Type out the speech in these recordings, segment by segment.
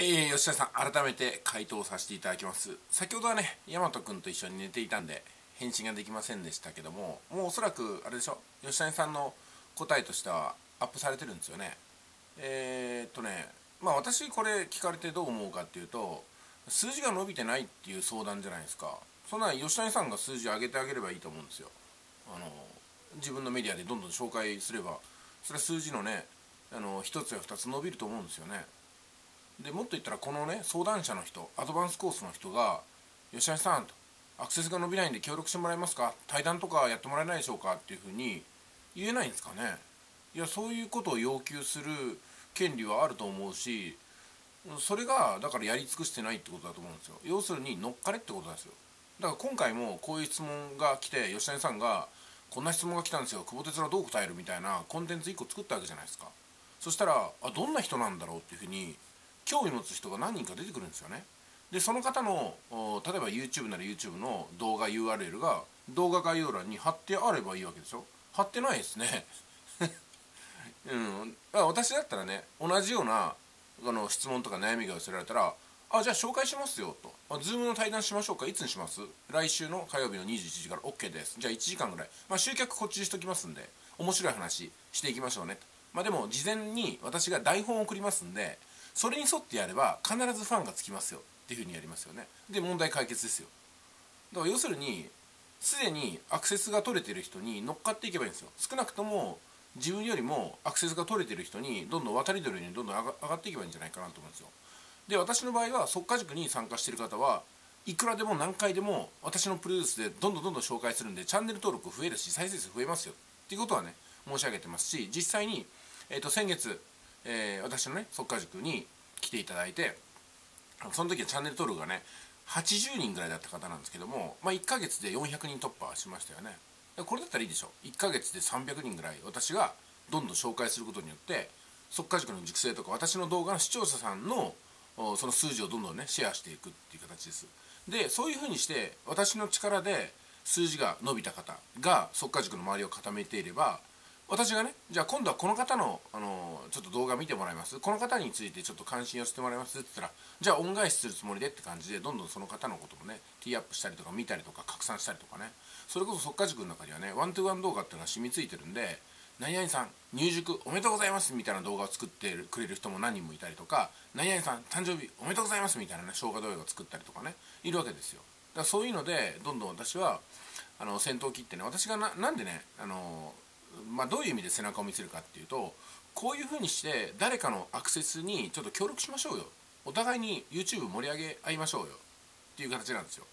えー、吉田さん改めて回答させていただきます。先ほどはね大和君と一緒に寝ていたんで返信ができませんでしたけどももうおそらくあれでしょ吉谷さんの答えとしてはアップされてるんですよね。えー、っとねまあ私これ聞かれてどう思うかっていうと数字が伸びてないっていう相談じゃないですか。そんな吉谷さんが数字上げてあげればいいと思うんですよ。あの自分のメディアでどんどん紹介すればそれは数字のねあの1つや2つ伸びると思うんですよね。でもっと言ったらこのね相談者の人アドバンスコースの人が「吉谷さん」と「アクセスが伸びないんで協力してもらえますか？対談とかやってもらえないでしょうか?」っていうふうに言えないんですかね。いやそういうことを要求する権利はあると思うしそれがだからやり尽くしてないってことだと思うんですよ。要するに乗っかれってことですよ。だから今回もこういう質問が来て吉谷さんが「こんな質問が来たんですよ。久保哲はどう答える?」みたいなコンテンツ1個作ったわけじゃないですか。そしたらあどんな人なんだろう？っていうふうに興味持つ人が何人か出てくるんですよね。でその方の例えば YouTube なら YouTube の動画 URL が動画概要欄に貼ってあればいいわけでしょ？貼ってないですね。うん。私だったらね同じようなあの質問とか悩みが寄せられたらあじゃあ紹介しますよと。あ Zoom の対談しましょうか。いつにします？来週の火曜日の21時から。OK です。じゃあ1時間ぐらい。まあ集客こっちにしときますんで面白い話していきましょうね。まあでも事前に私が台本を送りますんでそれに沿ってやれば必ずファンがつきますよっていうふうにやりますよね。で問題解決ですよ。だから要するにすでにアクセスが取れてる人に乗っかっていけばいいんですよ。少なくとも自分よりもアクセスが取れてる人にどんどん渡り鳥にどんどん上がっていけばいいんじゃないかなと思うんですよ。で私の場合は即価塾に参加してる方はいくらでも何回でも私のプロデュースでどんどんどんどん紹介するんでチャンネル登録増えるし再生数増えますよっていうことはね申し上げてますし実際に、えー、と先月えー、私のね速稼塾に来ていただいてその時はチャンネル登録がね80人ぐらいだった方なんですけども、まあ、1ヶ月で400人突破しましたよね。これだったらいいでしょ1ヶ月で300人ぐらい私がどんどん紹介することによって速稼塾の熟成とか私の動画の視聴者さんのその数字をどんどんねシェアしていくっていう形です。でそういうふうにして私の力で数字が伸びた方が速稼塾の周りを固めていれば私がねじゃあ今度はこの方の、あのちょっと動画見てもらいます？この方についてちょっと関心を寄せてもらいます？って言ったらじゃあ恩返しするつもりでって感じでどんどんその方のこともねティーアップしたりとか見たりとか拡散したりとかね。それこそ速稼塾の中にはねワントゥワン動画っていうのが染みついてるんで何々さん入塾おめでとうございますみたいな動画を作ってくれる人も何人もいたりとか何々さん誕生日おめでとうございますみたいなね生姜動画を作ったりとかねいるわけですよ。だからそういうのでどんどん私はあの先頭を切ってね私がななんでねあのまあ、どういう意味で背中を見せるかっていうとこういうふうにして誰かのアクセスにちょっと協力しましょうよ。お互いに YouTube 盛り上げ合いましょうよ。っていう形なんですよ。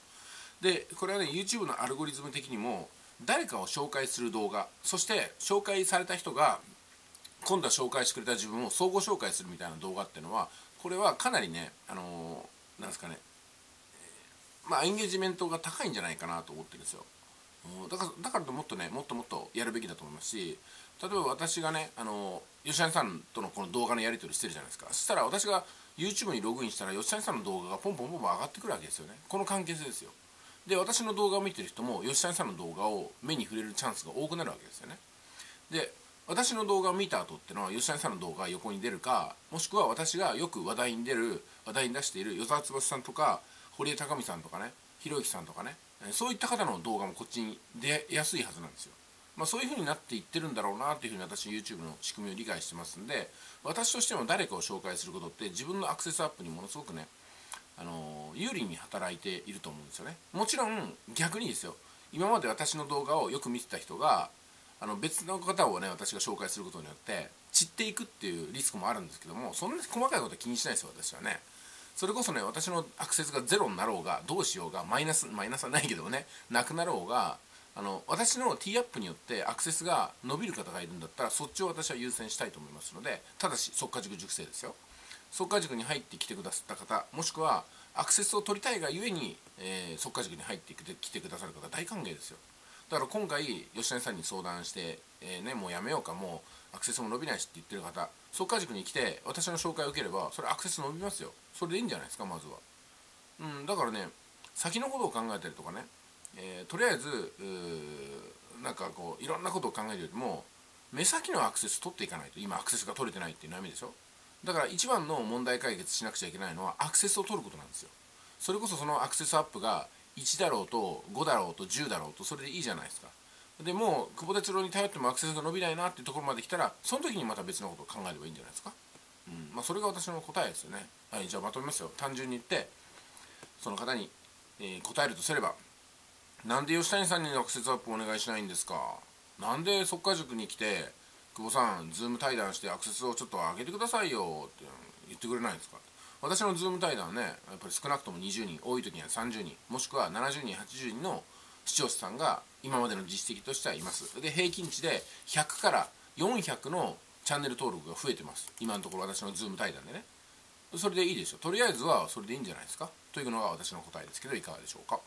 でこれはね YouTube のアルゴリズム的にも誰かを紹介する動画そして紹介された人が今度は紹介してくれた自分を相互紹介するみたいな動画っていうのはこれはかなりねあのー、なんですかねまあエンゲージメントが高いんじゃないかなと思ってるんですよ。だからだからもっとねもっともっとやるべきだと思いますし例えば私がねあの吉谷さんとのこの動画のやり取りしてるじゃないですか。そしたら私が YouTube にログインしたら吉谷さんの動画がポンポンポンポン上がってくるわけですよね。この関係性ですよ。で私の動画を見てる人も吉谷さんの動画を目に触れるチャンスが多くなるわけですよね。で私の動画を見た後ってのは吉谷さんの動画が横に出るかもしくは私がよく話題に出る話題に出している与沢翼さんとか堀江貴美さんとかねひろゆきさんとかね。そういった方の動画もこっちに出やすいはずなんですよ。まあ、そういう風になっていってるんだろうなというふうに私 YouTube の仕組みを理解してますんで私としても誰かを紹介することって自分のアクセスアップにものすごくねあの有利に働いていると思うんですよね。もちろん逆にですよ。今まで私の動画をよく見てた人があの別の方をね私が紹介することによって散っていくっていうリスクもあるんですけどもそんな細かいことは気にしないですよ私はね。それこそね私のアクセスがゼロになろうがどうしようがマイナスマイナスはないけどねなくなろうがあの私のティーアップによってアクセスが伸びる方がいるんだったらそっちを私は優先したいと思いますのでただし速稼塾塾生ですよ。速稼塾に入ってきてくださった方もしくはアクセスを取りたいがゆえに、えー、速稼塾に入ってきてくださる方大歓迎ですよ。だから今回吉谷さんに相談して、えー、ね、もうやめようかもうアクセスも伸びないしって言ってる方速稼塾に来て私の紹介を受ければそれアクセス伸びますよ。それでいいんじゃないですかまずは。うんだからね先のことを考えたりとかね、えー、とりあえずなんかこういろんなことを考えるよりも目先のアクセス取っていかないと。今アクセスが取れてないっていう悩みでしょ。だから一番の問題解決しなくちゃいけないのはアクセスを取ることなんですよ。それこそそのアクセスアップが1だろうと5だろうと10だろうとそれでいいじゃないですか。でもう久保哲郎に頼ってもアクセスが伸びないなっていうところまで来たらその時にまた別のことを考えればいいんじゃないですか、うん。まあ、それが私の答えですよね。はいじゃあまとめますよ。単純に言ってその方に、えー答えるとすればなんで吉谷さんにアクセスアップお願いしないんですか？なんで速稼塾に来て久保さんズーム対談してアクセスをちょっと上げてくださいよって言ってくれないんですか？私のズーム対談はねやっぱり少なくとも20人多い時には30人もしくは70人80人の視聴者さんが今までの実績としてはいます。で平均値で100から400のチャンネル登録が増えてます。今のところ私のズーム対談でね。それでいいでしょとりあえずはそれでいいんじゃないですか。というのが私の答えですけどいかがでしょうか。